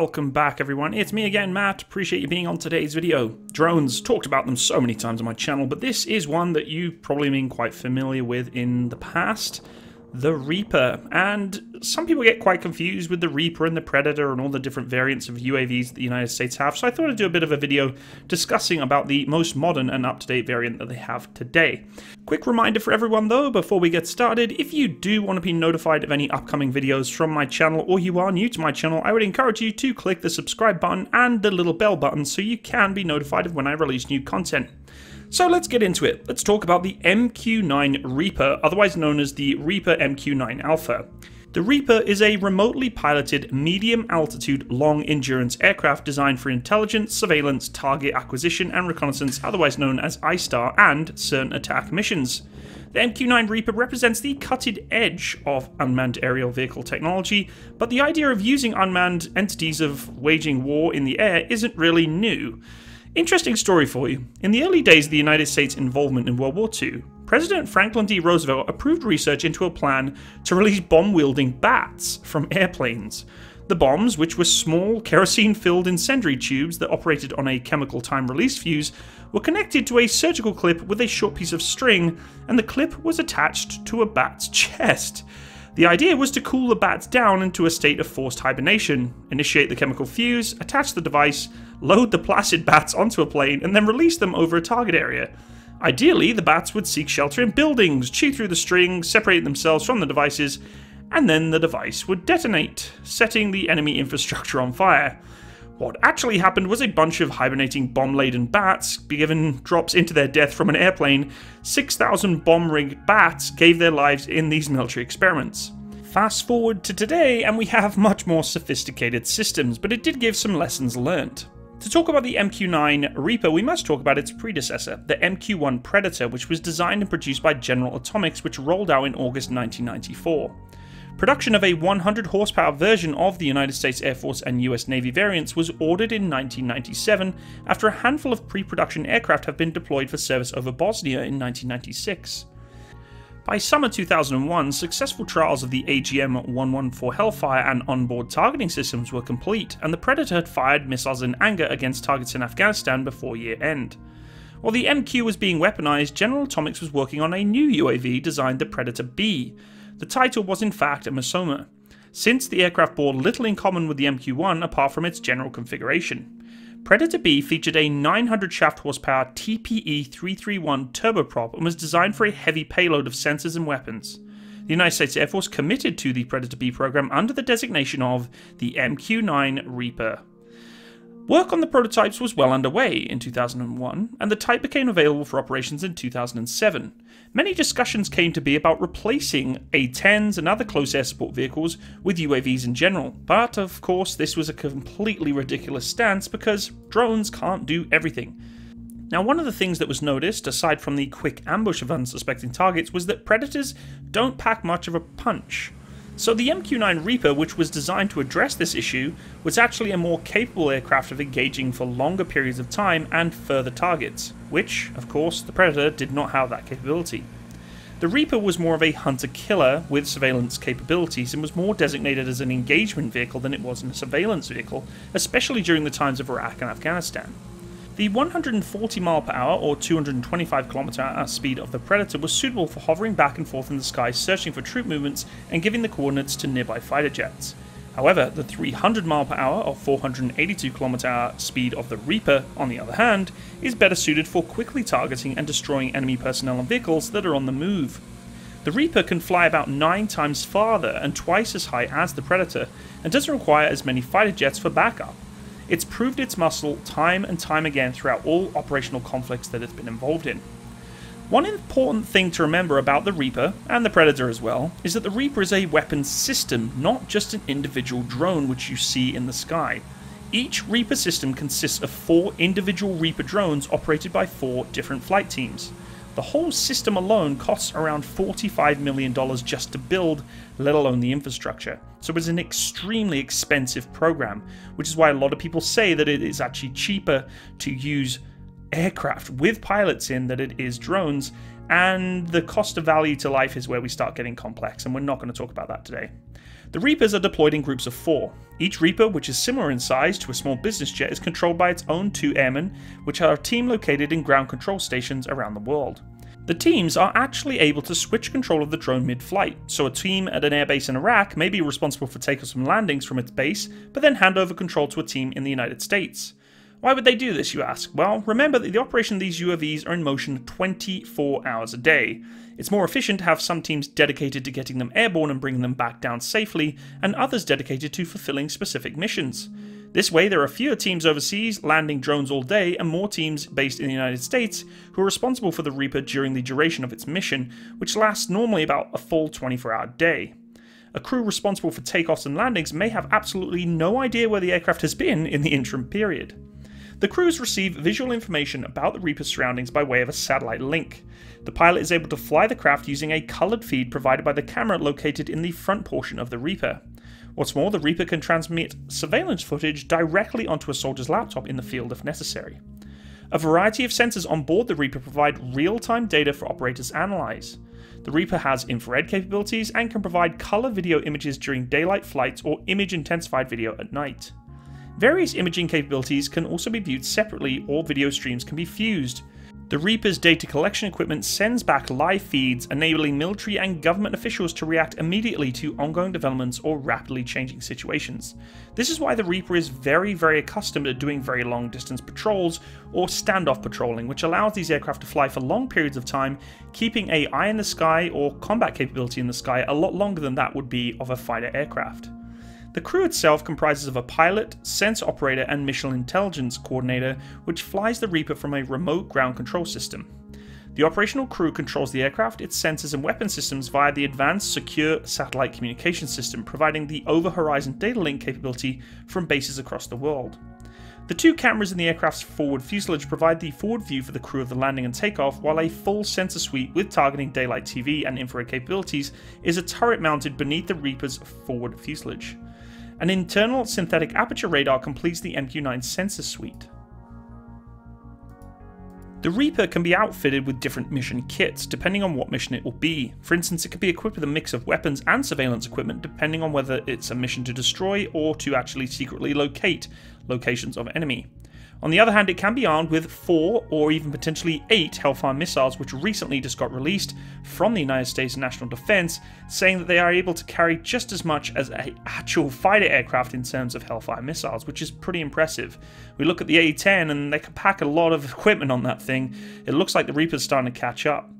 Welcome back everyone, it's me again Matt, appreciate you being on today's video. Drones, talked about them so many times on my channel, but this is one that you've probably been quite familiar with in the past the Reaper. And some people get quite confused with the Reaper and the Predator and all the different variants of UAVs that the United States have. So I thought I'd do a bit of a video discussing about the most modern and up-to-date variant that they have today. Quick reminder for everyone though, before we get started, if you do want to be notified of any upcoming videos from my channel or you are new to my channel, I would encourage you to click the subscribe button and the little bell button so you can be notified of when I release new content. So let's get into it. Let's talk about the MQ-9 Reaper, otherwise known as the Reaper MQ-9 Alpha. The Reaper is a remotely piloted, medium altitude, long endurance aircraft designed for intelligence, surveillance, target acquisition, and reconnaissance, otherwise known as ISTAR, and certain attack missions. The MQ-9 Reaper represents the cutting edge of unmanned aerial vehicle technology, but the idea of using unmanned entities of waging war in the air isn't really new. Interesting story for you. In the early days of the United States' involvement in World War II, President Franklin D. Roosevelt approved research into a plan to release bomb wielding bats from airplanes. The bombs, which were small, kerosene filled incendiary tubes that operated on a chemical time release fuse, were connected to a surgical clip with a short piece of string, and the clip was attached to a bat's chest. The idea was to cool the bats down into a state of forced hibernation, initiate the chemical fuse, attach the device, load the placid bats onto a plane, and then release them over a target area. Ideally, the bats would seek shelter in buildings, chew through the string, separate themselves from the devices, and then the device would detonate, setting the enemy infrastructure on fire. What actually happened was a bunch of hibernating bomb laden bats be given drops into their death from an airplane. 6,000 bomb rigged bats gave their lives in these military experiments. Fast forward to today, and we have much more sophisticated systems, but it did give some lessons learned. To talk about the MQ-9 Reaper, we must talk about its predecessor, the MQ-1 Predator, which was designed and produced by General Atomics, which rolled out in August 1994. Production of a 100 horsepower version of the United States Air Force and US Navy variants was ordered in 1997 after a handful of pre production aircraft have been deployed for service over Bosnia in 1996. By summer 2001, successful trials of the AGM-114 Hellfire and onboard targeting systems were complete, and the Predator had fired missiles in anger against targets in Afghanistan before year end. While the MQ was being weaponized, General Atomics was working on a new UAV designed the Predator B, the title was in fact a misnomer, since the aircraft bore little in common with the MQ-1 apart from its general configuration. Predator B featured a 900 shaft horsepower TPE-331 turboprop and was designed for a heavy payload of sensors and weapons. The United States Air Force committed to the Predator B program under the designation of the MQ-9 Reaper. Work on the prototypes was well underway in 2001, and the type became available for operations in 2007. Many discussions came to be about replacing A-10s and other close air support vehicles with UAVs in general, but of course this was a completely ridiculous stance because drones can't do everything. Now, one of the things that was noticed, aside from the quick ambush of unsuspecting targets, was that predators don't pack much of a punch. So the MQ-9 Reaper, which was designed to address this issue, was actually a more capable aircraft of engaging for longer periods of time and further targets, which, of course, the Predator did not have that capability. The Reaper was more of a hunter-killer with surveillance capabilities and was more designated as an engagement vehicle than it was in a surveillance vehicle, especially during the times of Iraq and Afghanistan. The 140 mile per hour or 225 km hour speed of the Predator was suitable for hovering back and forth in the sky searching for troop movements and giving the coordinates to nearby fighter jets. However, the 300 mile per hour or 482 km hour speed of the Reaper, on the other hand, is better suited for quickly targeting and destroying enemy personnel and vehicles that are on the move. The Reaper can fly about 9 times farther and twice as high as the Predator, and doesn't require as many fighter jets for backup. It's proved its muscle time and time again throughout all operational conflicts that it's been involved in. One important thing to remember about the Reaper, and the Predator as well, is that the Reaper is a weapon system, not just an individual drone which you see in the sky. Each Reaper system consists of four individual Reaper drones operated by four different flight teams. The whole system alone costs around $45 million just to build, let alone the infrastructure. So it's an extremely expensive program, which is why a lot of people say that it is actually cheaper to use aircraft with pilots in that it is drones, and the cost of value to life is where we start getting complex, and we're not going to talk about that today. The Reapers are deployed in groups of four. Each Reaper, which is similar in size to a small business jet, is controlled by its own two airmen, which are a team located in ground control stations around the world. The teams are actually able to switch control of the drone mid flight, so a team at an airbase in Iraq may be responsible for takeoffs and landings from its base, but then hand over control to a team in the United States. Why would they do this, you ask? Well, remember that the operation of these UAVs are in motion 24 hours a day. It's more efficient to have some teams dedicated to getting them airborne and bringing them back down safely, and others dedicated to fulfilling specific missions. This way, there are fewer teams overseas landing drones all day, and more teams based in the United States who are responsible for the Reaper during the duration of its mission, which lasts normally about a full 24 hour day. A crew responsible for takeoffs and landings may have absolutely no idea where the aircraft has been in the interim period. The crews receive visual information about the Reaper's surroundings by way of a satellite link. The pilot is able to fly the craft using a coloured feed provided by the camera located in the front portion of the Reaper. What's more, the Reaper can transmit surveillance footage directly onto a soldier's laptop in the field if necessary. A variety of sensors on board the Reaper provide real time data for operators to analyse. The Reaper has infrared capabilities and can provide colour video images during daylight flights or image intensified video at night. Various imaging capabilities can also be viewed separately or video streams can be fused. The Reaper's data collection equipment sends back live feeds, enabling military and government officials to react immediately to ongoing developments or rapidly changing situations. This is why the Reaper is very, very accustomed to doing very long distance patrols or standoff patrolling, which allows these aircraft to fly for long periods of time, keeping a eye in the sky or combat capability in the sky a lot longer than that would be of a fighter aircraft. The crew itself comprises of a pilot, sensor operator, and mission intelligence coordinator, which flies the Reaper from a remote ground control system. The operational crew controls the aircraft, its sensors, and weapon systems via the advanced secure satellite communication system, providing the over horizon data link capability from bases across the world. The two cameras in the aircraft's forward fuselage provide the forward view for the crew of the landing and takeoff, while a full sensor suite with targeting daylight TV and infrared capabilities is a turret mounted beneath the Reaper's forward fuselage. An internal synthetic aperture radar completes the MQ-9 sensor suite. The Reaper can be outfitted with different mission kits, depending on what mission it will be. For instance, it can be equipped with a mix of weapons and surveillance equipment, depending on whether it's a mission to destroy or to actually secretly locate locations of enemy. On the other hand, it can be armed with four or even potentially eight Hellfire missiles, which recently just got released from the United States National Defense, saying that they are able to carry just as much as an actual fighter aircraft in terms of Hellfire missiles, which is pretty impressive. We look at the A-10 and they can pack a lot of equipment on that thing. It looks like the Reaper's starting to catch up.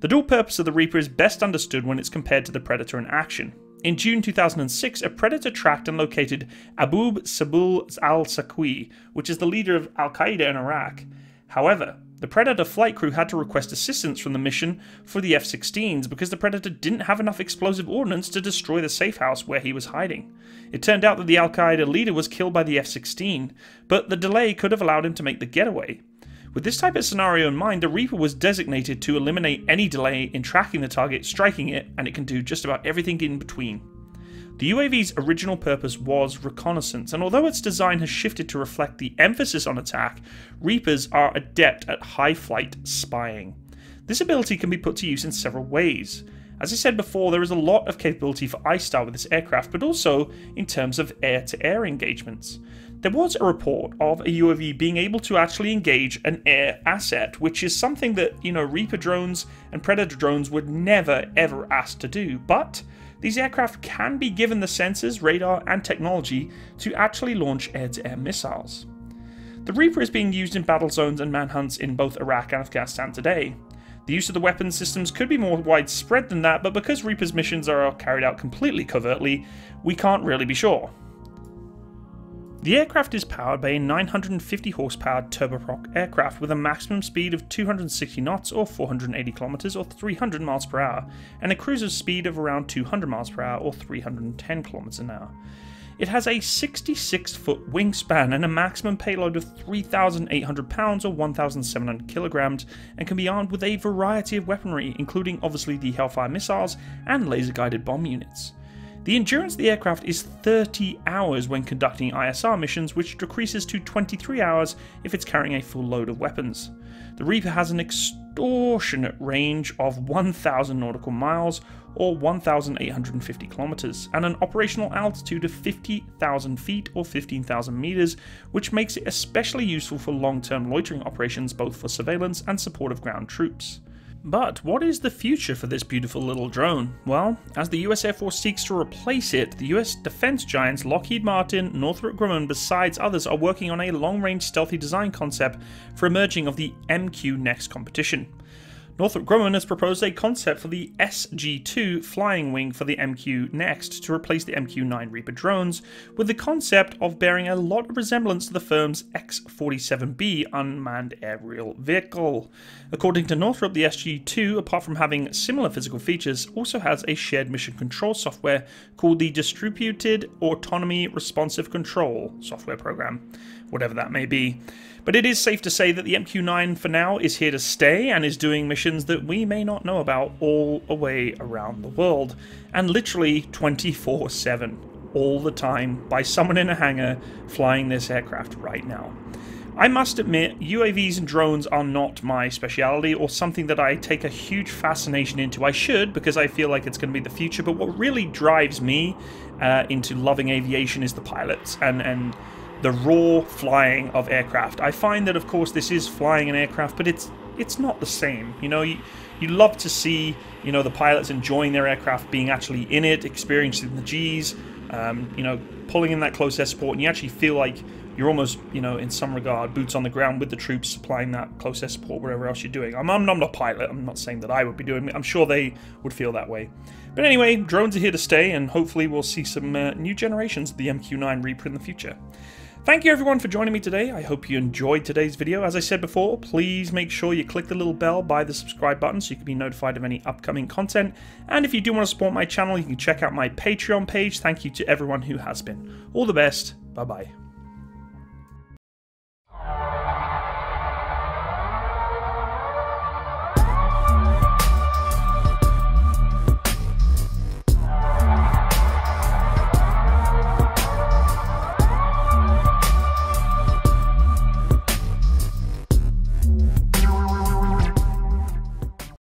The dual purpose of the Reaper is best understood when it's compared to the Predator in action. In June 2006, a predator tracked and located Abu Sabul al Saqwi, which is the leader of Al Qaeda in Iraq. However, the Predator flight crew had to request assistance from the mission for the F 16s because the Predator didn't have enough explosive ordnance to destroy the safe house where he was hiding. It turned out that the Al Qaeda leader was killed by the F 16, but the delay could have allowed him to make the getaway. With this type of scenario in mind, the Reaper was designated to eliminate any delay in tracking the target, striking it, and it can do just about everything in between. The UAV's original purpose was reconnaissance, and although its design has shifted to reflect the emphasis on attack, Reapers are adept at high flight spying. This ability can be put to use in several ways. As I said before, there is a lot of capability for ISTAR with this aircraft, but also in terms of air to air engagements. There was a report of a UAV being able to actually engage an air asset, which is something that, you know, Reaper drones and Predator drones would never ever ask to do. But these aircraft can be given the sensors, radar, and technology to actually launch air to air missiles. The Reaper is being used in battle zones and manhunts in both Iraq and Afghanistan today. The use of the weapon systems could be more widespread than that, but because Reaper's missions are carried out completely covertly, we can't really be sure. The aircraft is powered by a 950 horsepower turboprop aircraft with a maximum speed of 260 knots or 480 kilometers or 300 miles per hour, and a cruiser speed of around 200 miles per hour or 310 kilometers an hour. It has a 66 foot wingspan and a maximum payload of 3,800 pounds or 1,700 kilograms, and can be armed with a variety of weaponry, including obviously the Hellfire missiles and laser guided bomb units. The endurance of the aircraft is 30 hours when conducting ISR missions, which decreases to 23 hours if it's carrying a full load of weapons. The Reaper has an extortionate range of 1,000 nautical miles or 1,850 kilometers, and an operational altitude of 50,000 feet or 15,000 meters, which makes it especially useful for long term loitering operations both for surveillance and support of ground troops. But what is the future for this beautiful little drone? Well, as the US Air Force seeks to replace it, the US defense giants Lockheed Martin, Northrop Grumman, besides others, are working on a long range stealthy design concept for emerging of the MQ Next competition. Northrop Grumman has proposed a concept for the SG-2 flying wing for the MQ Next to replace the MQ-9 Reaper drones, with the concept of bearing a lot of resemblance to the firm's X-47B unmanned aerial vehicle. According to Northrop, the SG-2, apart from having similar physical features, also has a shared mission control software called the Distributed Autonomy Responsive Control software program, whatever that may be. But it is safe to say that the MQ-9 for now is here to stay and is doing missions that we may not know about all the way around the world, and literally 24-7, all the time, by someone in a hangar flying this aircraft right now. I must admit, UAVs and drones are not my speciality or something that I take a huge fascination into. I should because I feel like it's going to be the future, but what really drives me uh, into loving aviation is the pilots and and the raw flying of aircraft. I find that, of course, this is flying an aircraft, but it's it's not the same. You know, you, you love to see, you know, the pilots enjoying their aircraft, being actually in it, experiencing the G's, um, you know, pulling in that close air support, and you actually feel like you're almost, you know, in some regard, boots on the ground with the troops supplying that close air support whatever else you're doing. I'm, I'm, not a pilot. I'm not saying that I would be doing it. I'm sure they would feel that way. But anyway, drones are here to stay, and hopefully we'll see some uh, new generations of the MQ-9 Reaper in the future. Thank you everyone for joining me today. I hope you enjoyed today's video. As I said before, please make sure you click the little bell by the subscribe button so you can be notified of any upcoming content. And if you do want to support my channel, you can check out my Patreon page. Thank you to everyone who has been. All the best. Bye bye.